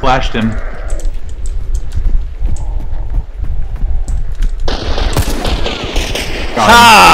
Flashed him. Ah!